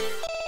you